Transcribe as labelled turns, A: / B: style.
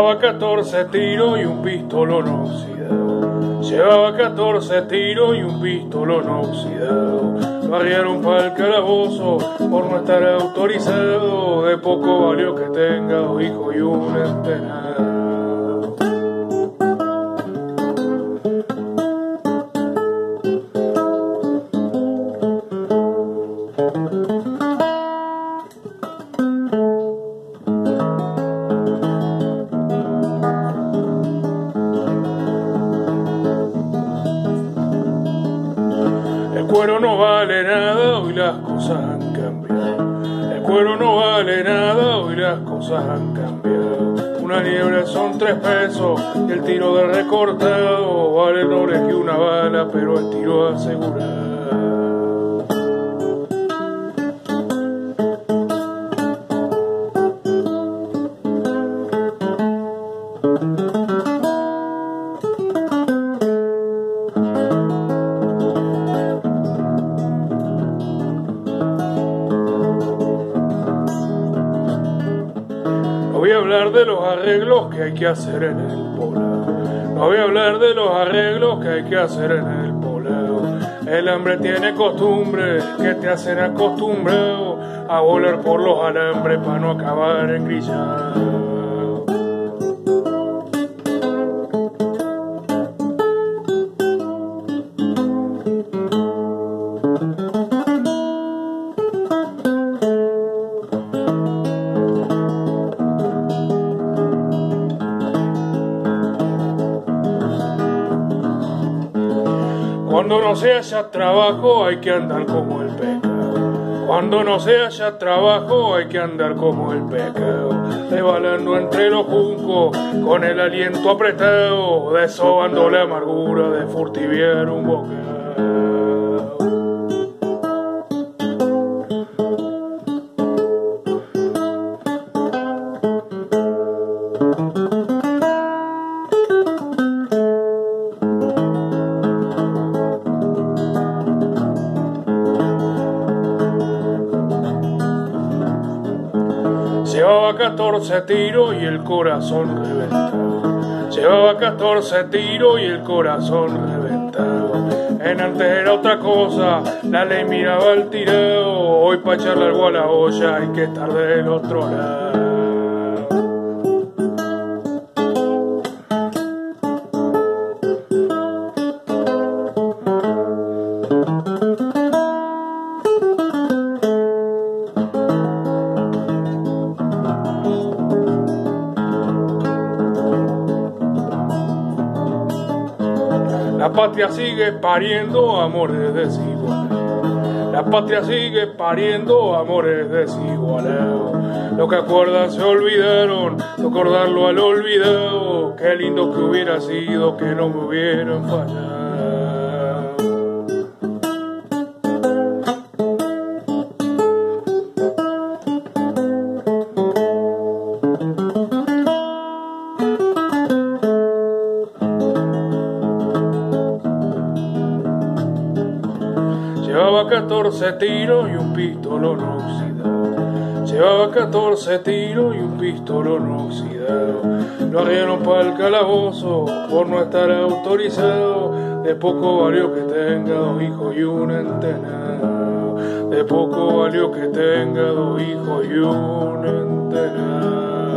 A: 14 tiros y un pistolón oxidado. Llevaba 14 tiros y un pistolón oxidado. Lo arriaron para el calabozo por no estar autorizado. De poco valió que tenga dos hijos y un entenado. Vale nada, hoy las cosas han cambiado. El cuero no vale nada, hoy las cosas han cambiado. Una liebre son tres pesos y el tiro de recortado vale doble que una bala, pero el tiro asegurado. Voy a hablar de los arreglos que hay que hacer en el poblado. No voy a hablar de los arreglos que hay que hacer en el poblado. El hambre tiene costumbre que te hacen acostumbrado a volar por los alambres para no acabar en grillado. Cuando no se haya trabajo hay que andar como el pecado. Cuando no se haya trabajo hay que andar como el pecado. Devalando entre los juncos con el aliento apretado. Desobando la amargura de furtiviar un bocado. Llevaba 14 tiros y el corazón reventado. Llevaba 14 tiros y el corazón reventado. En antes era otra cosa, la ley miraba al tirado. Hoy pa' echarle algo a la olla hay que estar del otro lado. La patria sigue pariendo amores desiguales. La patria sigue pariendo amores desiguales. Lo que acuerdan se olvidaron, recordarlo al olvidado. Qué lindo que hubiera sido que no me hubieran fallado. Llevaba 14 tiros y un pistolón oxidado. Llevaba 14 tiros y un pistolón oxidado. Lo arriaron para el calabozo por no estar autorizado. De poco valió que tenga dos hijos y un entenado. De poco valió que tenga dos hijos y un entenado.